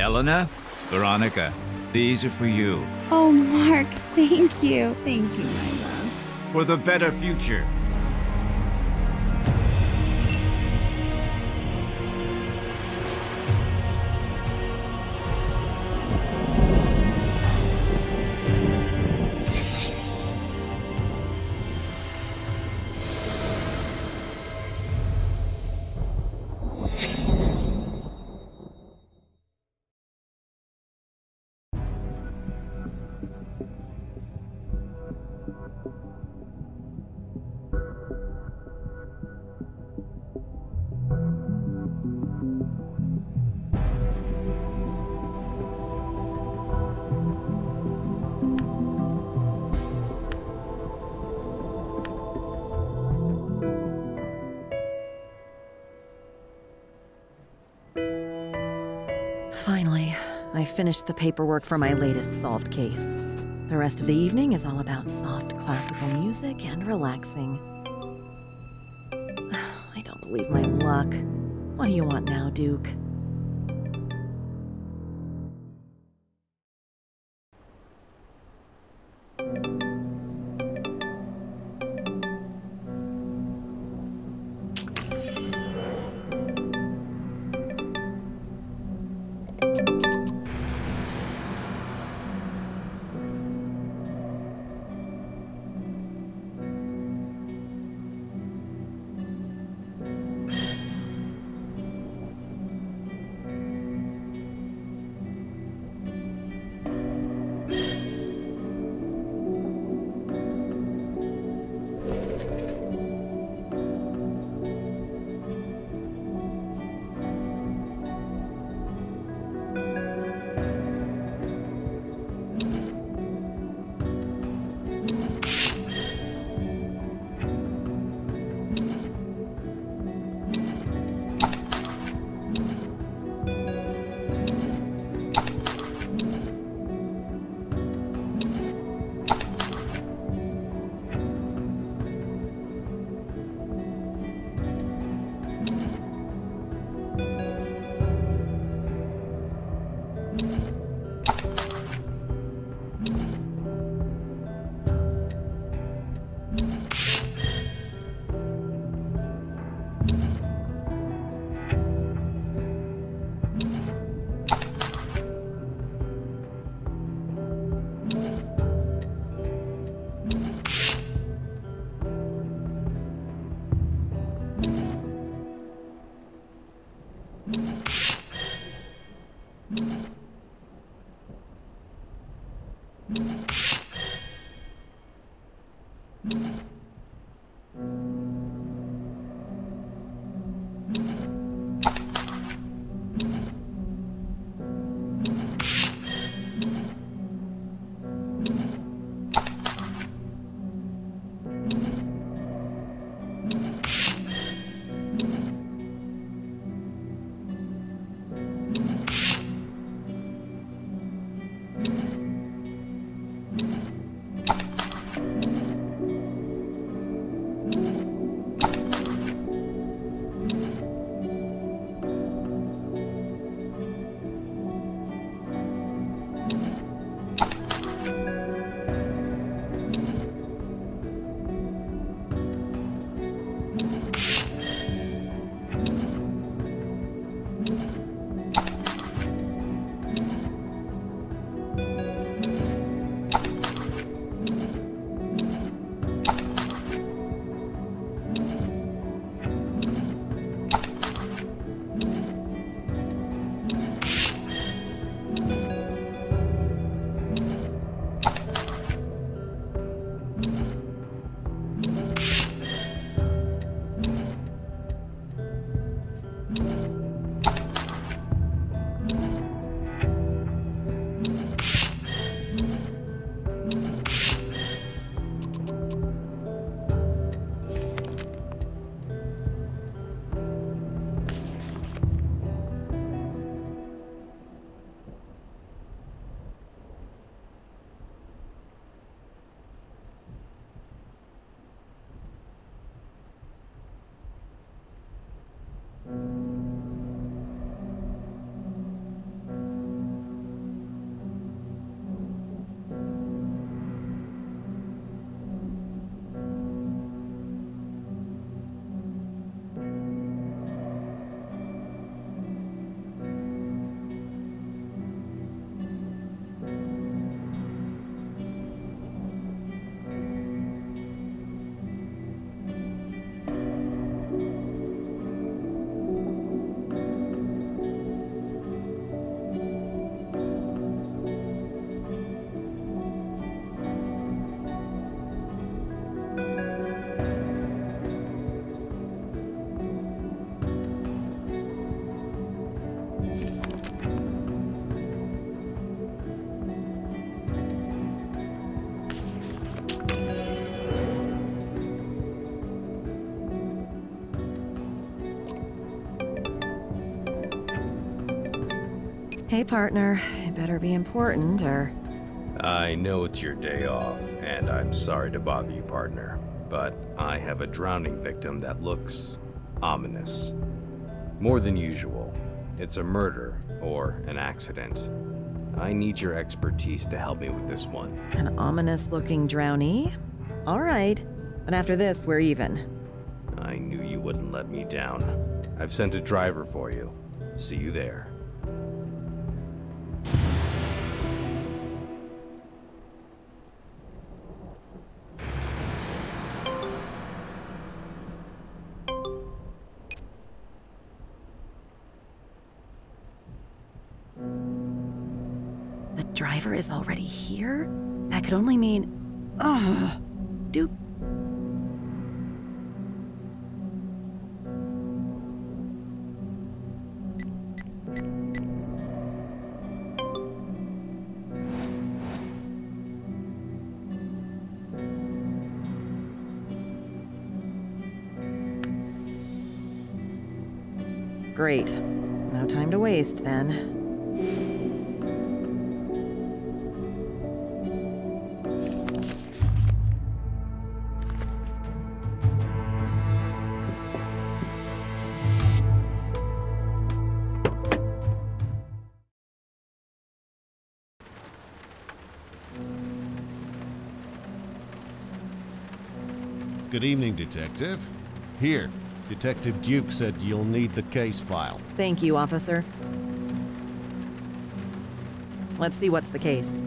Elena, Veronica, these are for you. Oh, Mark, thank you. Thank you, my love. For the better future. Finished the paperwork for my latest solved case. The rest of the evening is all about soft classical music and relaxing. I don't believe my luck. What do you want now, Duke? you Hey, partner. It better be important, or. I know it's your day off, and I'm sorry to bother you, partner, but I have a drowning victim that looks ominous. More than usual. It's a murder or an accident. I need your expertise to help me with this one. An ominous looking drownee? Alright. But after this, we're even. I knew you wouldn't let me down. I've sent a driver for you. See you there. Is already here? That could only mean. Ugh. Duke. Great. No time to waste then. Good evening, Detective. Here, Detective Duke said you'll need the case file. Thank you, officer. Let's see what's the case.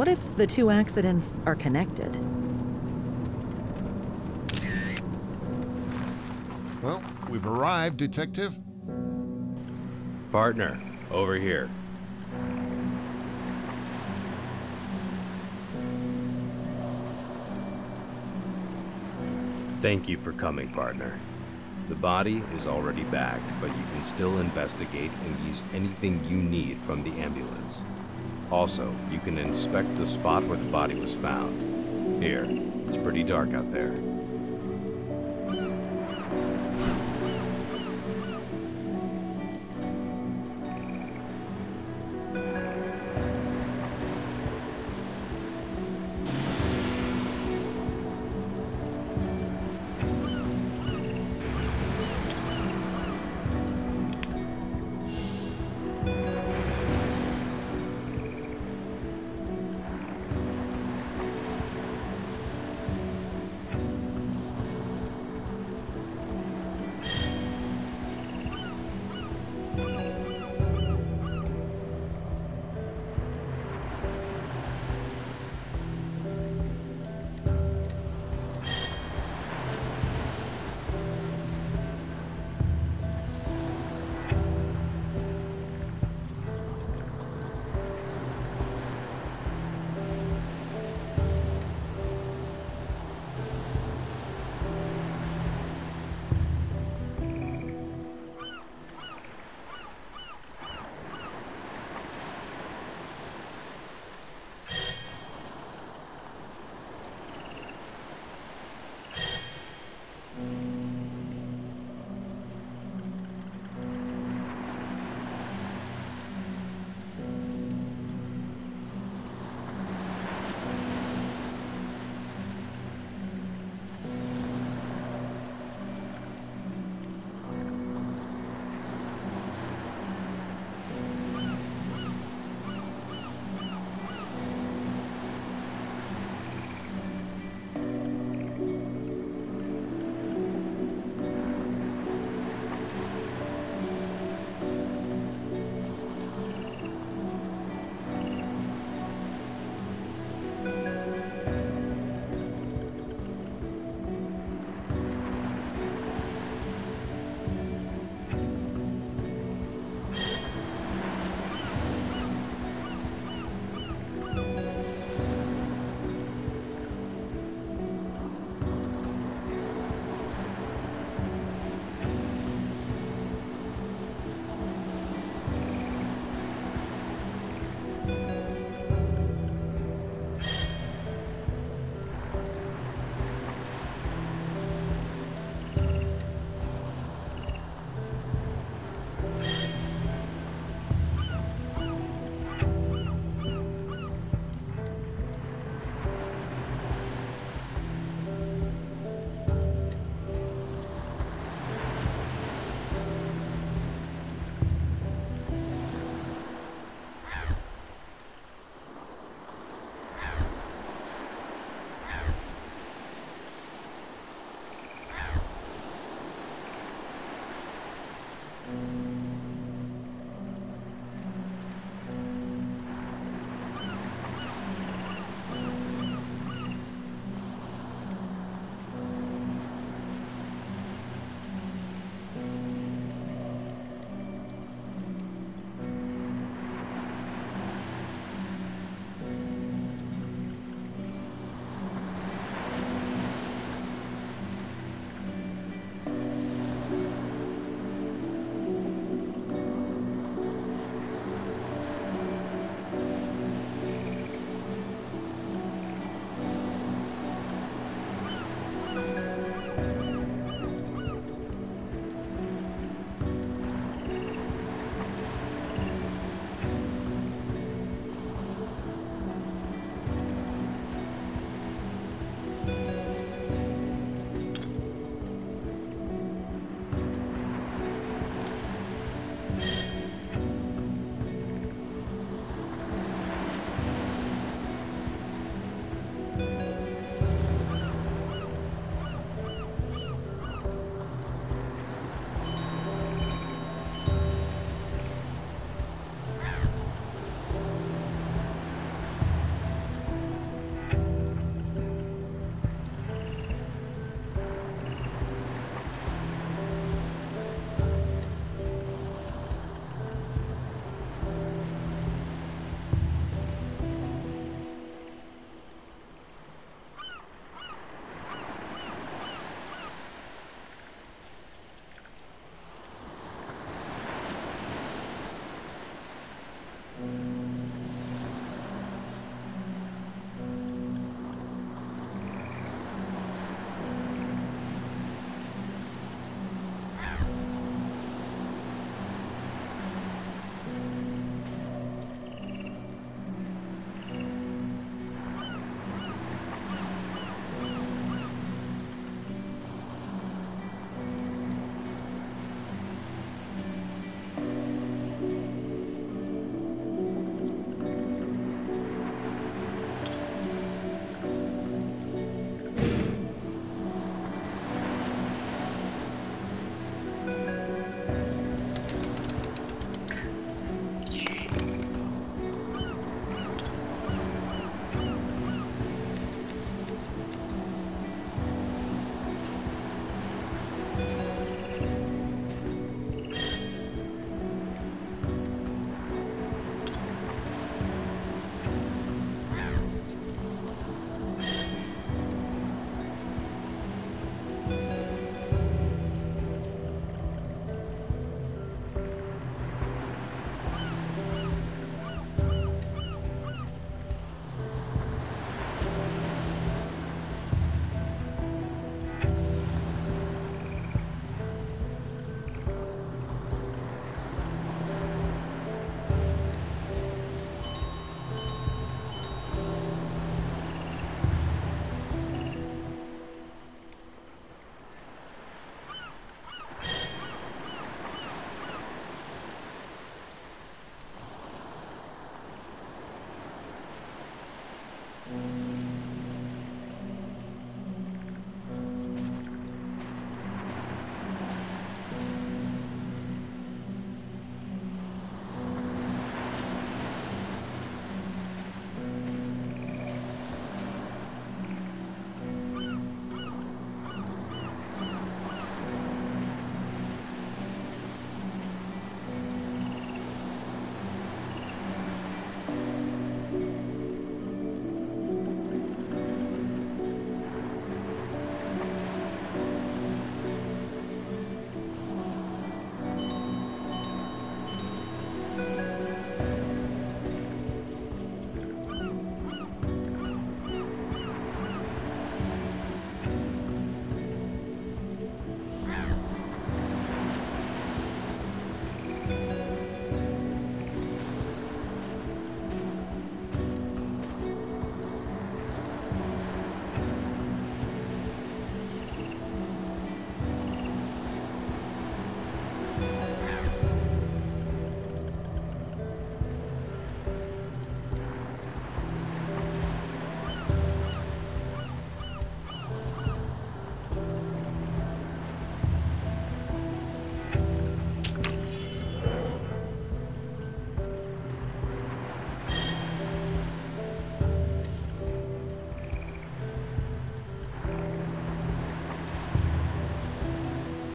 What if the two accidents are connected? Well, we've arrived, Detective. Partner, over here. Thank you for coming, partner. The body is already bagged, but you can still investigate and use anything you need from the ambulance. Also, you can inspect the spot where the body was found. Here, it's pretty dark out there.